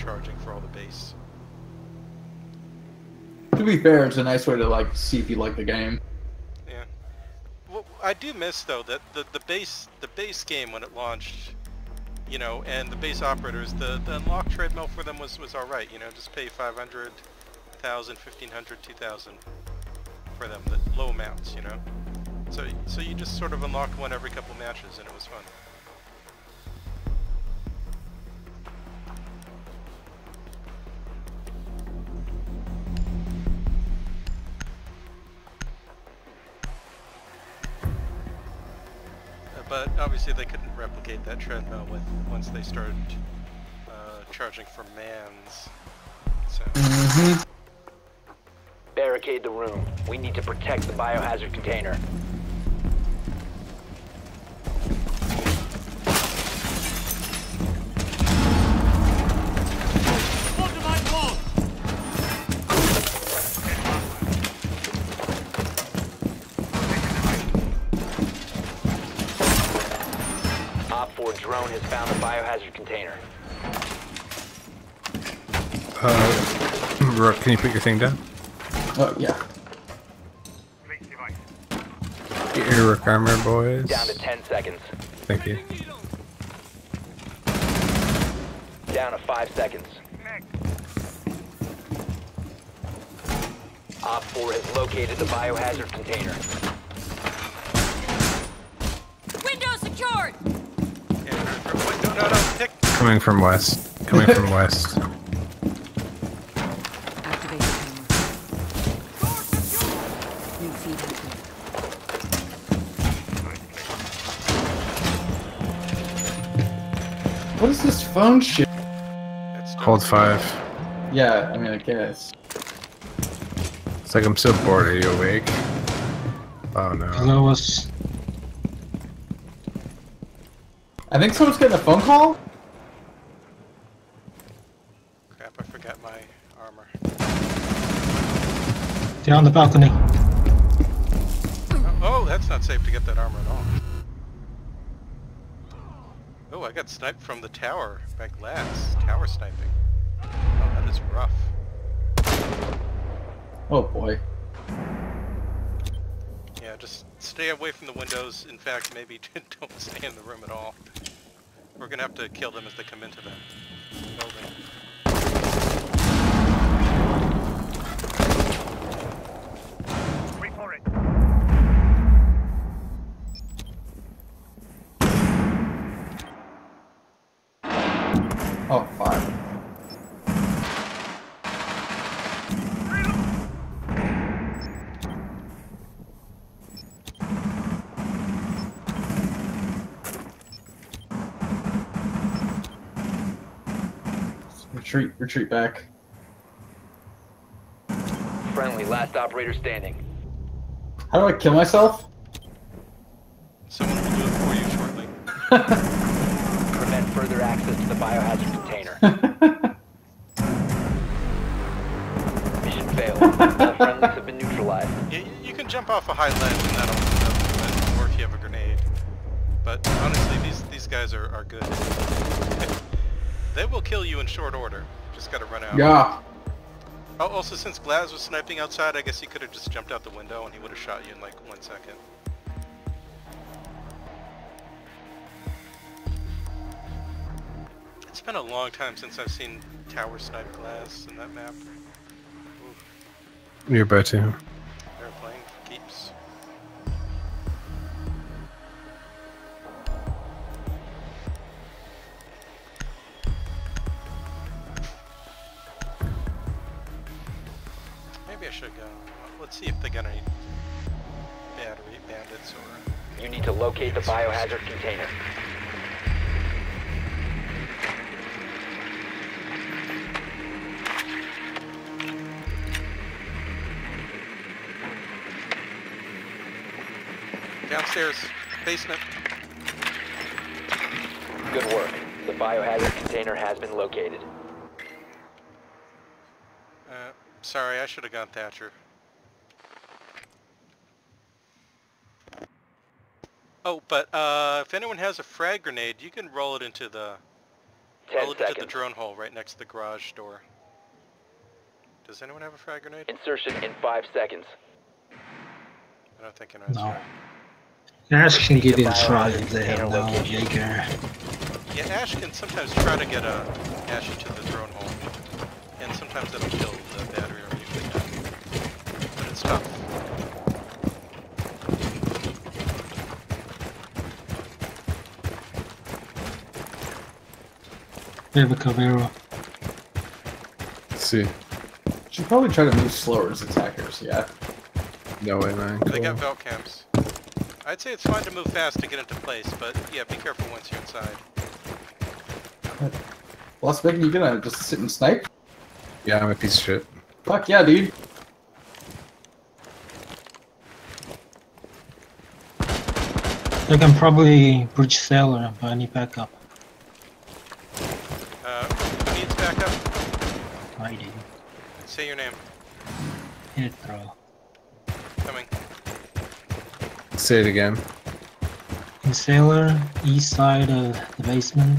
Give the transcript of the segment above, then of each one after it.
charging for all the base. To be fair, it's a nice way to like see if you like the game. Yeah. Well, I do miss though that the the base the base game when it launched, you know, and the base operators, the the unlock treadmill for them was was all right. You know, just pay 500, 1,000, 1,500, 2,000 for them, the low amounts. You know. So so you just sort of unlocked one every couple matches, and it was fun. But obviously they couldn't replicate that treadmill with once they started uh, charging for mans. So Mm-hmm. Barricade the room. We need to protect the biohazard container. Found the biohazard container. Uh, Rook, can you put your thing down? Oh yeah. Get your Rook armor, boys. Down to 10 seconds. Thank you. Down to 5 seconds. Op 4 has located the biohazard container. Coming from west. Coming from west. Activate timer. New feed active. What is this phone shit? It's Hold five. Yeah, I mean I guess. It's like I'm so bored. Are you awake? Oh no. Hello, us. I think someone's getting a phone call. Crap! I forgot my armor. They're on the balcony. Oh, oh, that's not safe to get that armor at all. Oh, I got sniped from the tower back glass. Tower sniping. Oh, that is rough. Oh boy. Yeah, just stay away from the windows. In fact, maybe don't stay in the room at all. We're gonna have to kill them as they come into the building. Oh five. Retreat, retreat back. Friendly, last operator standing. How do I kill myself? Someone will do it for you shortly. Prevent further access to the biohazard container. Mission failed. All friendlies have been neutralized. You, you can jump off a high ledge and that'll, that'll prevent, or if you have a grenade. But honestly, these these guys are, are good. They will kill you in short order. Just gotta run out. yeah. Oh, also, since Glaz was sniping outside, I guess he could have just jumped out the window and he would have shot you in like one second. It's been a long time since I've seen tower snipe Glaz in that map. Oof, You're about to. they're playing keeps. Let's see if they got any battery bandits or. You need to locate the biohazard container. Downstairs, basement. Good work. The biohazard container has been located. Uh, sorry, I should have gone Thatcher. Oh, but uh, if anyone has a frag grenade, you can roll it into the Ten Relative to the drone hole right next to the garage door. Does anyone have a frag grenade? Insertion in five seconds. I don't think anyone No. has. Ash can get The inside biohazard if they have container no location. Jaeger. Yeah, Ash can sometimes try to get a Ash into the drone hole, and sometimes that'll kill the battery or usually not. But it's tough. We have a Caveira. Let's see. Should probably try to move slower as attackers, yeah. No way, man. They got belt camps. I'd say it's fine to move fast to get into place, but yeah, be careful once you're inside. Lost Bacon, you gonna just sit and snipe? Yeah, I'm a piece of shit. Fuck yeah, dude. They can probably breach cellar, but I need backup. Uh, who needs backup? I do. Say your name. Hit throw. Coming. Say it again. In cellar, east side of the basement.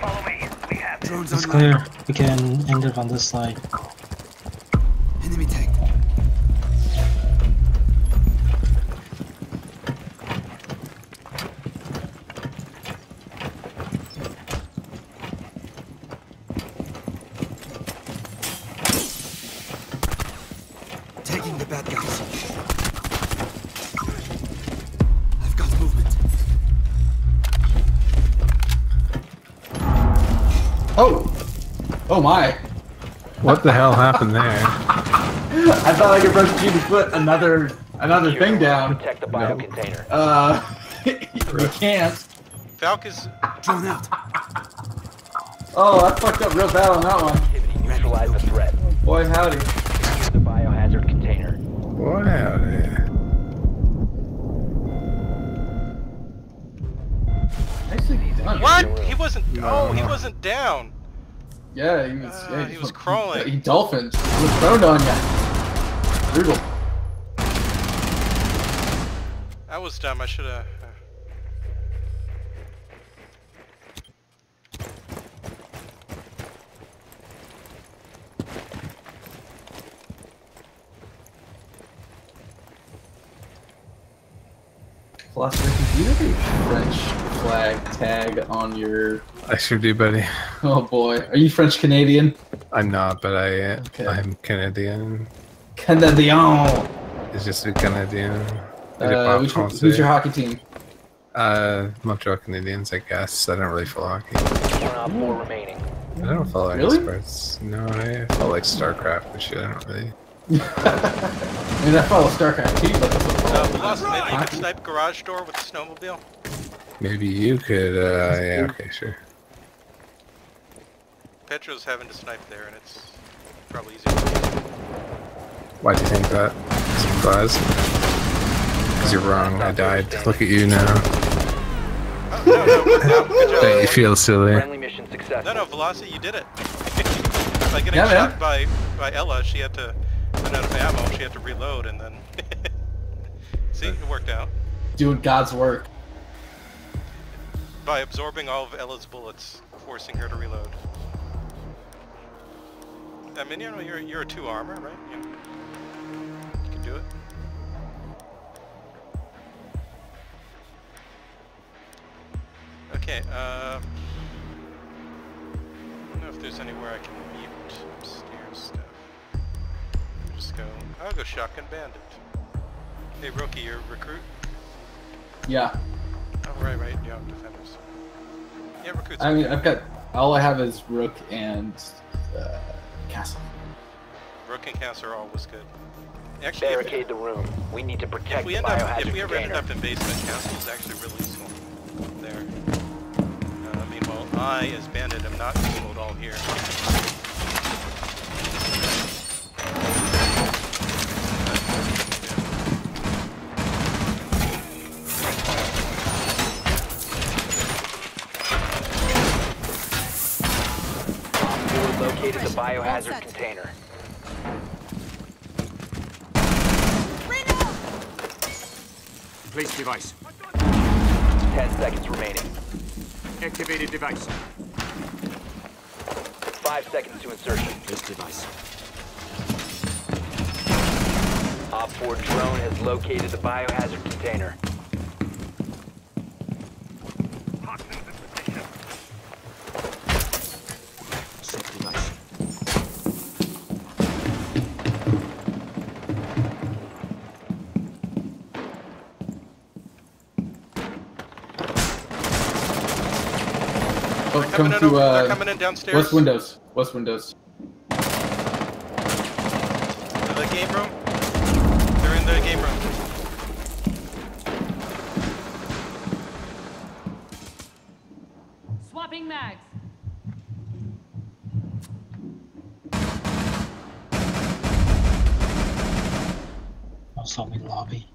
Follow me. We Drones It's clear. We can end it on this side. Oh! Oh my! What the hell happened there? I thought I could rush you to put another another You're thing down. Protect the bio No. container. Uh, you can't. Valk is Drone out. Oh, I fucked up real bad on that one. Activity. Neutralize the threat. Boy, howdy. Secure the biohazard container. Wow. Nicely done. what? He wasn't. Oh, he wasn't down. Yeah, he was. Ah, yeah, he was crawling. He dolphined. He was thrown on ya. Brutal. I was dumb. I should have. Philosopher, do you have French flag tag on your? I sure do, buddy. Oh boy, are you French Canadian? I'm not, but I Okay. I'm Canadian. Canadian. It's just a Canadian. Uh, which, who's your hockey team? Uh, Montreal Canadiens, I guess. I don't really follow hockey. One op four remaining. I don't follow any sports. No, I follow like StarCraft and shit. I don't really. I mean, I follow StarCraft too, but that's Uh, a Velocity, maybe you could Hockey? snipe garage door with the snowmobile. Maybe you could. Uh, yeah. Okay, sure. Petro's having to snipe there, and it's probably easier. Why'd you think that? Surprise. Because you're wrong. I died. Look at you now. Oh, no, no, no, good job. You feel silly? Friendly mission successful. No, no, Velocity, you did it. By getting Yeah, man. shot by, by Ela, she had to run out of ammo, she had to reload, and then... See, it worked out. doing God's work. By absorbing all of Ela's bullets, forcing her to reload. I mean, you know, you're, you're a two armor, right? You, you can do it. Okay, uh... I don't know if there's anywhere I can mute upstairs stuff. Just go... I'll go Shotgun Bandit. Hey, Roki, you're recruit? Yeah. Right, right, Young Defenders. Yeah, recruits. I mean, I've got all I have is Rook and uh, Castle. Rook and Castle are always good. Actually, if, Barricade the room. We need to if protect we the end up, if we ever ended container. up in basement, Castle is actually really useful there. Uh, meanwhile, I, as Bandit, am not useful at all here. You located the biohazard container. Place device. 10 seconds remaining. Activated device. 5 seconds to insertion. Place device. Op 4 drone has located the biohazard container. Oh, They're come in, to over, they're uh, coming in downstairs. west windows. West windows. To the game room. They're in the game room. Swapping mags. Also in lobby.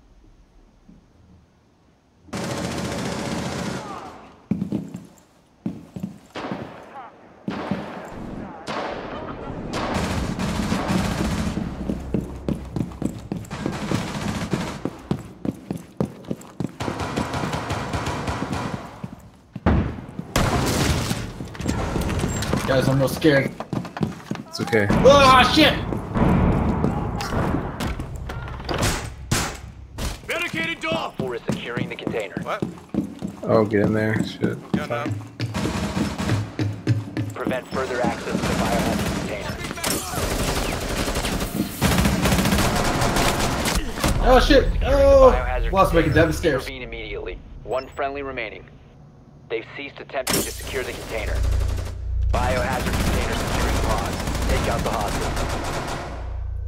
Guys, I'm real scared. It's okay. Ah, shit! Barricaded door! Op 4 is securing the container. What? Oh, get in there. Shit. Going up. Prevent further access to the biohazard container. Oh shit! Oh! Lost making container. down the stairs. Intervene immediately. One friendly remaining. They've ceased attempting to secure the container. Biohazard container securing pod. Take out the hostage.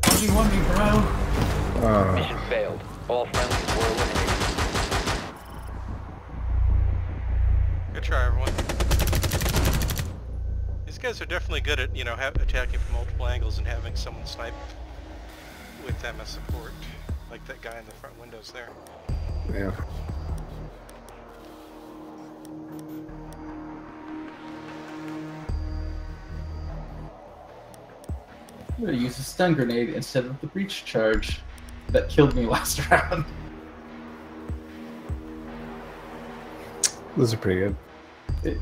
Fucking want me, bro. Oh, uh. Mission failed. All friendlies were eliminated. Good try, everyone. These guys are definitely good at, you know, ha attacking from multiple angles and having someone snipe with them as support. Like that guy in the front windows there. yeah. I'm gonna use a stun grenade instead of the breach charge that killed me last round. Those are pretty good. It-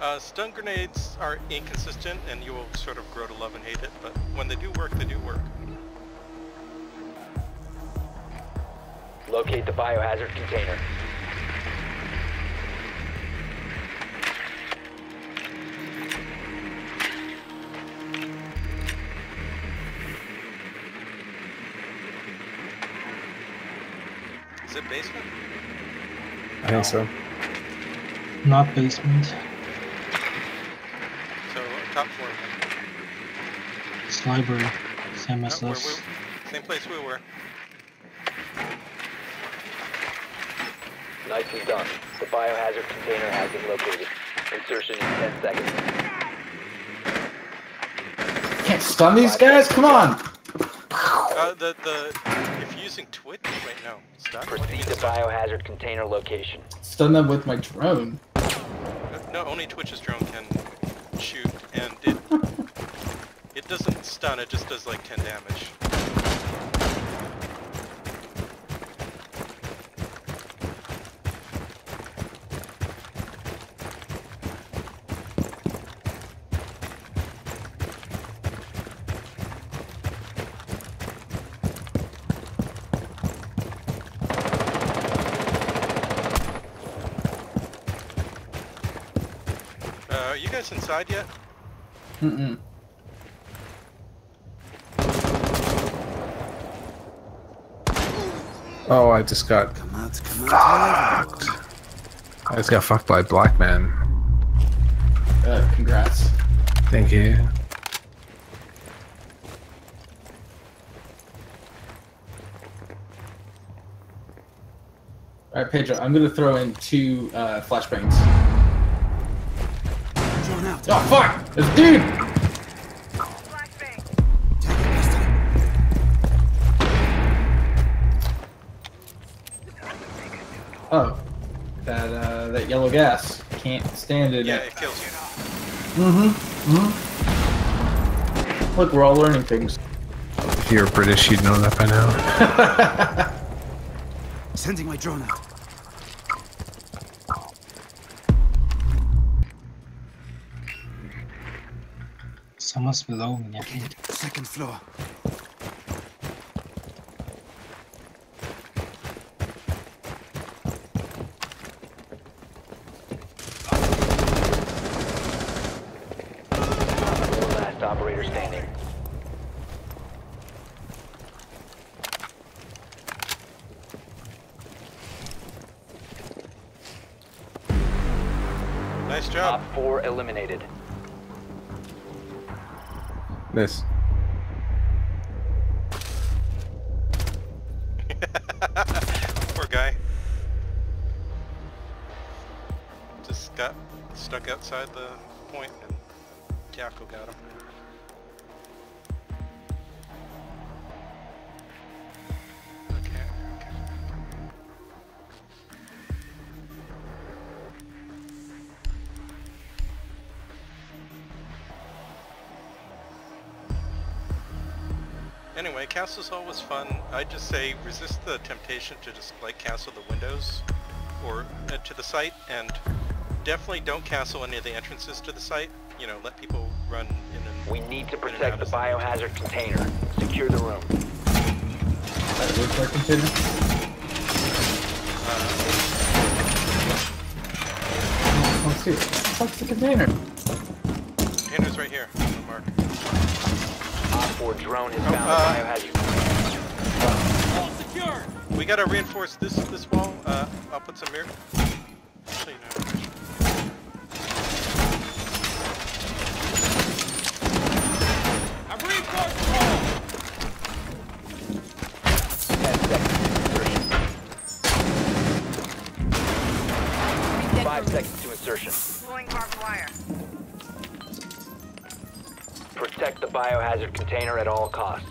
Uh, stun grenades are inconsistent and you will sort of grow to love and hate it, but when they do work, they do work. Locate the biohazard container. Is it basement? I think so. Not basement. So, top floor. then. It's library. Same as No, us. we, same place we were. Nicely done. The biohazard container has been located. Insertion in 10 seconds. Can't stun these guys? Come on! Uh, the, the, if you're using Twitch, wait, no, stun? What do you Proceed mean to biohazard container location. Stun them with my drone. Uh, no, only Twitch's drone can shoot, and it it doesn't stun. It just does like 10 damage. Uh, are inside yet? Mm-mm. Oh, I just got. Come out, come out. I just got fucked by Black Man. Uh, congrats. Thank you. Alright, Pedro, I'm gonna throw in two uh, flashbangs. Drone. Oh, fuck! This dude! Take it this time. Oh. That, uh, that yellow gas. Can't stand it. Yeah, it kills you. Mm-hmm. Mm-hmm. Look, we're all learning things. If you're British, you'd know that by now. Sending my drone out. Someone's below me, I think. Second floor. Four last operator standing. Nice Top job. four eliminated. Miss. Poor guy. Just got stuck outside the point and Jackal got him. Anyway, castle's always fun. I just say resist the temptation to just like cancel the windows or uh, to the site and definitely don't castle any of the entrances to the site. You know, let people run in and We need to protect the biohazard container. Secure the room. That is our container. Let's see. What's the container? Container's right here. on the Mark. Op 4 drone has Oh, found uh, the biohazard. All secured. We gotta reinforce this this wall. Uh, I'll put some mirror. So you know. I've reinforced the wall. 10 seconds to insertion. 5 seconds to insertion. Pulling barbed wire. Protect the biohazard container at all costs.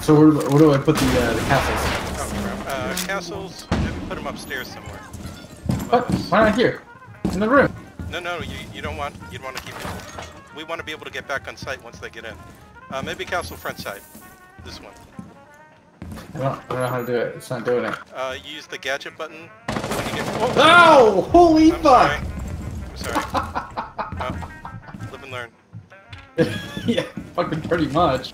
So where, where do I put the, uh, the castles? Oh crap. Uh, castles. Put them upstairs somewhere. What? Why not here? In the room. No, no, you you don't want you'd want to keep. We want to be able to get back on site once they get in. Uh, maybe castle front side. This one. I don't, I don't know how to do it. It's not doing it. Uh, you use the gadget button when you get. Oh, Ow! Holy I'm fuck! sorry. I'm sorry. Oh, live and learn. yeah, fucking pretty much.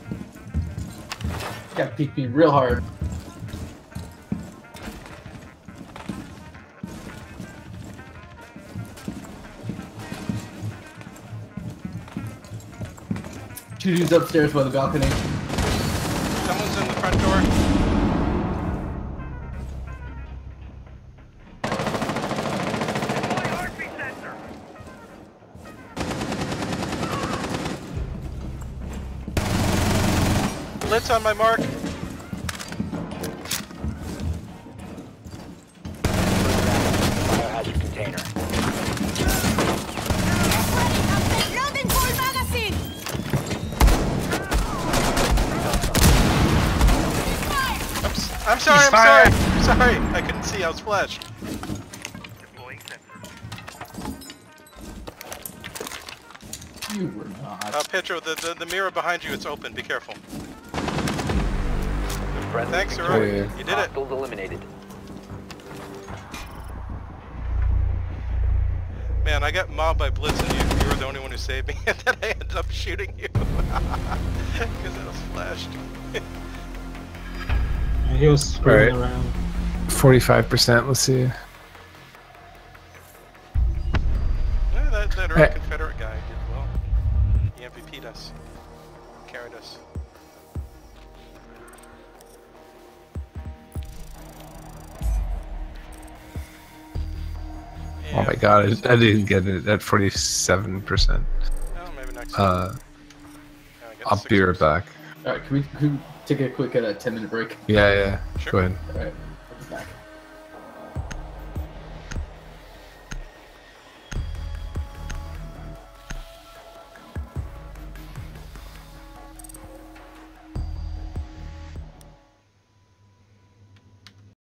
Got peeked me real hard. Two dudes upstairs by the balcony. Someone's in the front door. On my mark. Biohazard container. Loading full magazine! I'm, s- I'm sorry. I'm sorry. I'm sorry. I couldn't see. I was flashed. You were not. Uh, Petro, the, the the mirror behind you. It's open. Be careful. Friendly Thanks, victory. Aurora. Yeah, yeah. You did it. Hostiles eliminated. Man, I got mobbed by Blitz and you, you were the only one who saved me, and then I ended up shooting you. Because I was flashed. He was spinning Alright. around. 45%, let's see. Yeah, that, that early Hey. Confederate guy did well. He MVP'd us. Carried us. Oh my god, I, I didn't get it at 47%. Oh, maybe next Uh. Yeah, I got I'll be right back. Alright, can we, can we take a quick uh, 10 minute break? Yeah, yeah. Sure. Go ahead. Alright.